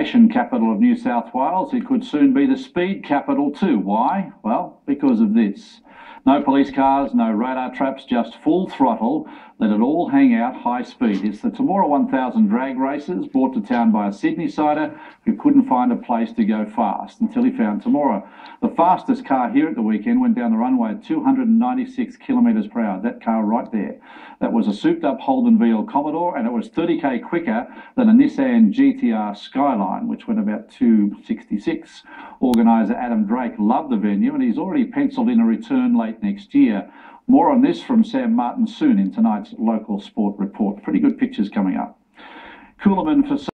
Nation capital of New South Wales, it could soon be the speed capital too. Why? Well, because of this. No police cars, no radar traps, just full throttle. Let it all hang out high speed. It's the Temora 1000 drag races brought to town by a Sydney sider who couldn't find a place to go fast until he found Temora. The fastest car here at the weekend went down the runway at 296 kilometres per hour. That car right there. That was a souped up Holden VL Commodore and it was 30k quicker than a Nissan GTR Skyline, which went about 266. Organiser Adam Drake loved the venue and he's already penciled in a return late next year. More on this from Sam Martin soon in tonight's local sport report. Pretty good pictures coming up. Coolerman for